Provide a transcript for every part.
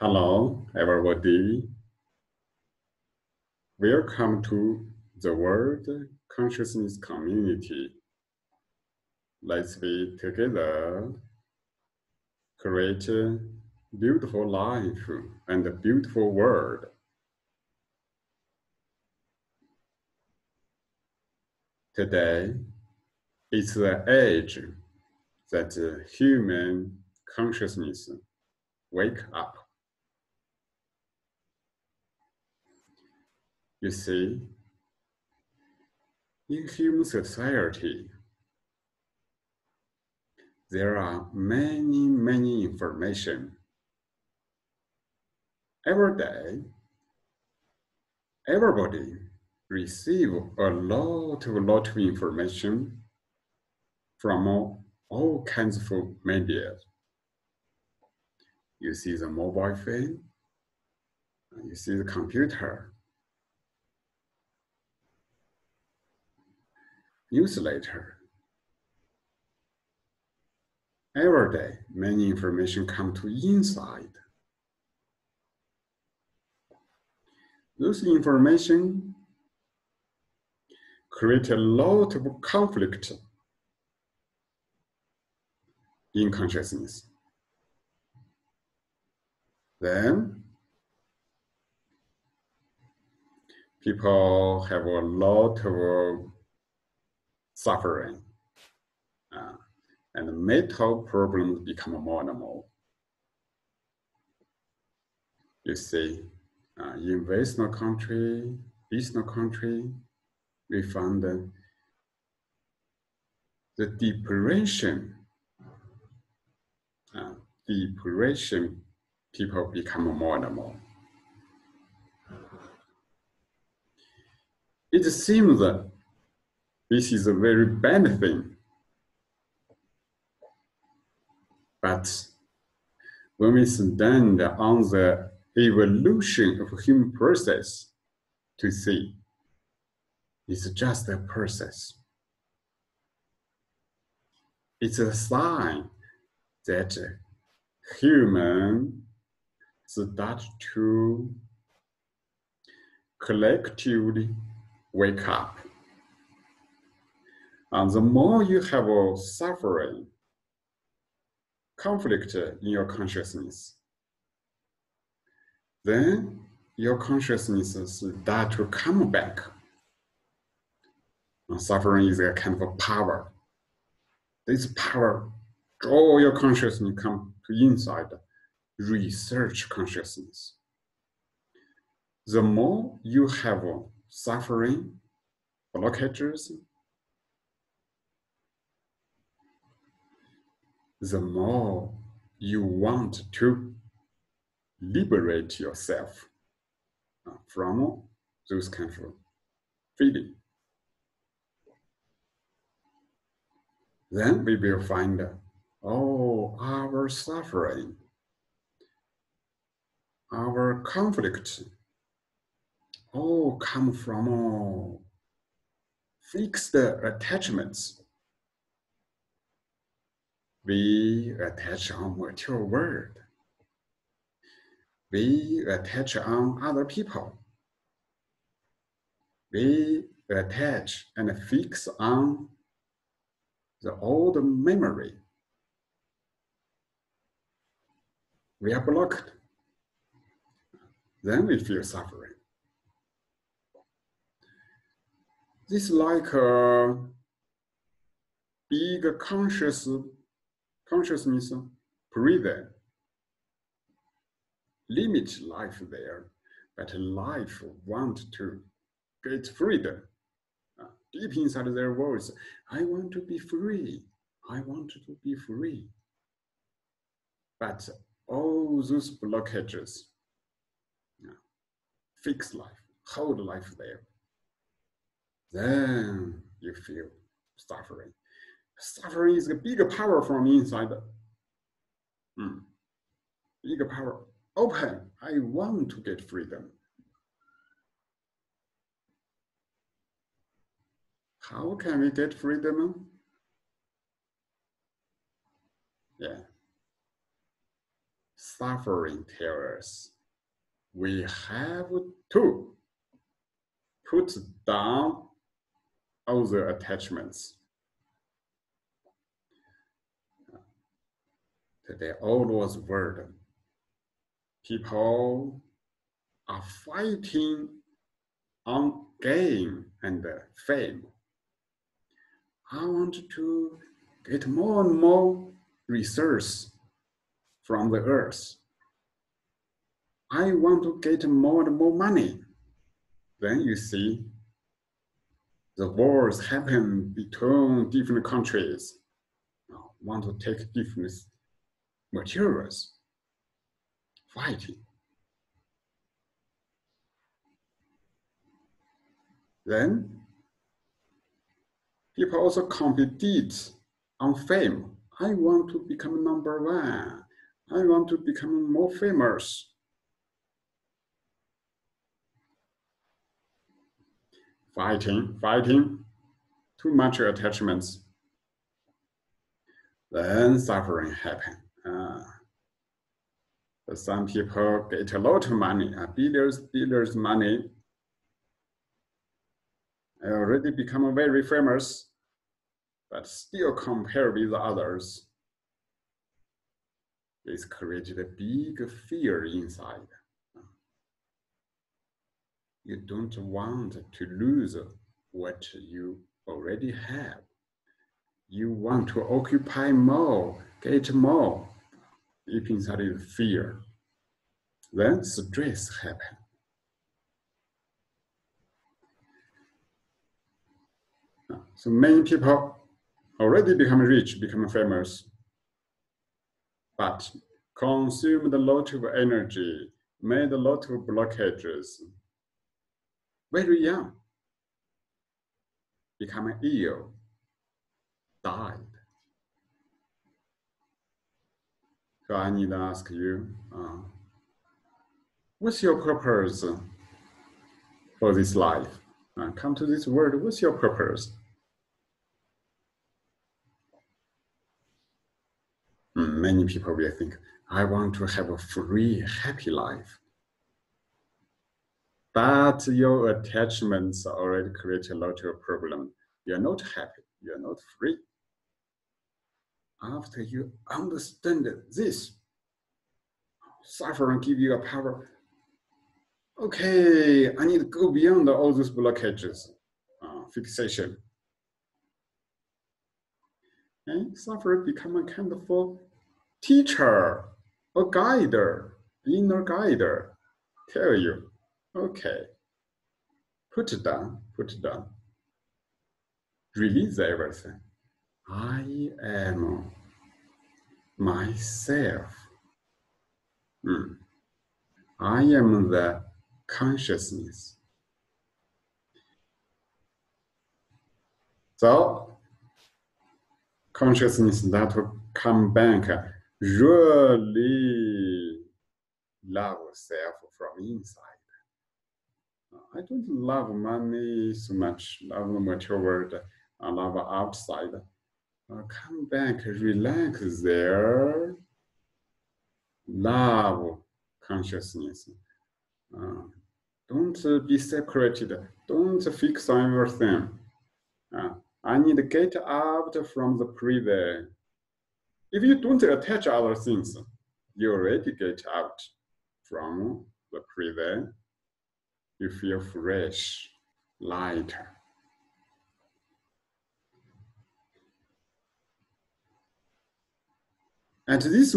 Hello, everybody. Welcome to the World Consciousness Community. Let's be together, create a beautiful life and a beautiful world. Today, it's the age that human consciousness wake up. You see, in human society, there are many, many information. Every day, everybody receive a lot of lot of information from all, all kinds of media. You see the mobile phone, you see the computer, newsletter. Every day, many information come to inside. Those information create a lot of conflict in consciousness. Then people have a lot of suffering uh, and mental problems become more and more. You see, uh, in Western country, Eastern country, we found that the depression, uh, depression, people become more and more. It seems that this is a very bad thing. But when we stand on the evolution of human process to see, it's just a process. It's a sign that human start to collectively wake up. And the more you have a suffering, conflict in your consciousness, then your consciousness start to come back. And suffering is a kind of a power. This power draw your consciousness come to inside, research consciousness. The more you have suffering, blockages, the more you want to liberate yourself uh, from those kind of feeling. Then we will find, oh, our suffering, our conflict, all come from all fixed attachments we attach on material world. We attach on other people. We attach and fix on the old memory. We are blocked. Then we feel suffering. This is like a big conscious consciousness prison. Limit life there, but life want to get freedom. Uh, deep inside their voice, I want to be free. I want to be free. But all those blockages fix life, hold life there. Then you feel suffering. Suffering is a bigger power from inside. Mm. Bigger power. Open. I want to get freedom. How can we get freedom? Yeah. suffering tells us we have to put down all the attachments. Today, those words, people are fighting on gain and fame. I want to get more and more resources from the earth. I want to get more and more money. Then you see the wars happen between different countries. Now, want to take different materials, fighting. Then people also compete on fame. I want to become number one. I want to become more famous. Fighting, fighting, too much attachments. Then suffering happen. Some people get a lot of money, uh, billions, billions money, I already become very famous, but still compare with others. This created a big fear inside. You don't want to lose what you already have. You want to occupy more, get more. Deep inside is fear. Then stress happens. So many people already become rich, become famous, but consumed a lot of energy, made a lot of blockages. Very young, become ill, died. So I need to ask you, uh, what's your purpose for this life? Uh, come to this world, what's your purpose? many people will think, I want to have a free, happy life. But your attachments already create a lot of problem. You're not happy, you're not free. After you understand this, suffering give you a power. Okay, I need to go beyond all those blockages, uh, fixation. And suffering become a kind of teacher, a guide, inner guide. tell you, okay, put it down, put it down. Release everything. I am myself. Mm. I am the consciousness. So, consciousness that will come back really love self from inside. I don't love money so much, love the material world, I love outside. Uh, come back, relax there. Love consciousness. Uh, don't be separated. Don't fix on everything. Uh, I need to get out from the prison if you don't attach other things, you already get out from the prison. You feel fresh, lighter. At this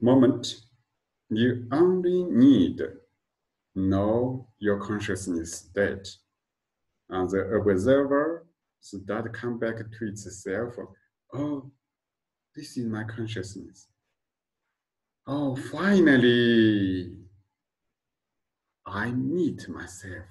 moment, you only need know your consciousness state. And the observer start come back to itself. Oh, this is my consciousness. Oh, finally, I meet myself.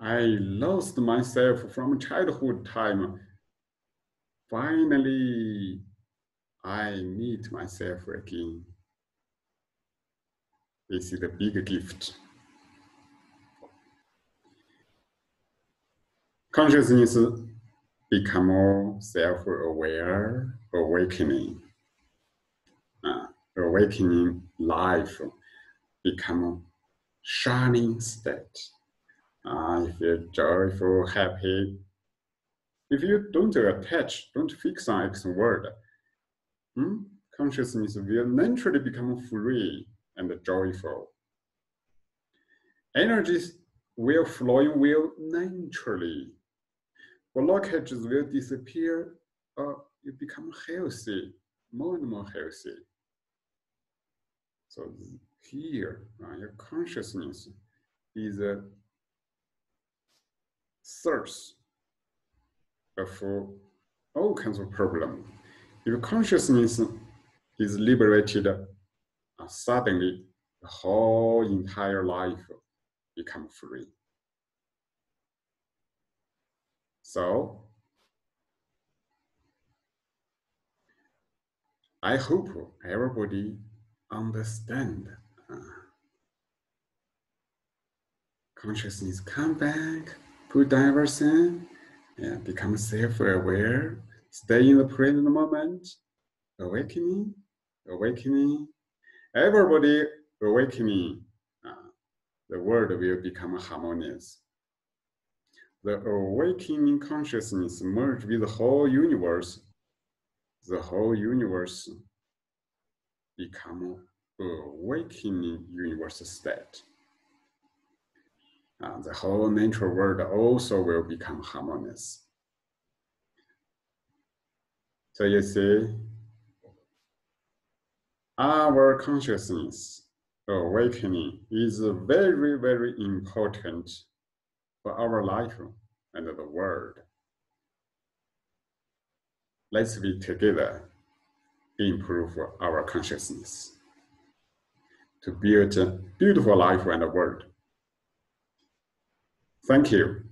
I lost myself from childhood time. Finally, I meet myself again. This is a big gift. Consciousness become more self-aware, awakening. awakening life become shining state. Uh, if you're joyful, happy, if you don't attach, don't fix on X word, hmm, consciousness will naturally become free and joyful. Energies will flow will naturally. Blockages will disappear or you become healthy, more and more healthy. So here, uh, your consciousness is a source of all kinds of problems. If consciousness is liberated, uh, suddenly the whole entire life become free. So I hope everybody understand. Uh, consciousness come back, put diversion, and become self-aware, stay in the present moment, awakening, awakening. Everybody awakening, uh, the world will become harmonious. The awakening consciousness merge with the whole universe the whole universe become awakening universe state. And the whole natural world also will become harmonious. So you see, our consciousness awakening is very, very important for our life and the world let's be together improve our consciousness to build a beautiful life and a world. Thank you.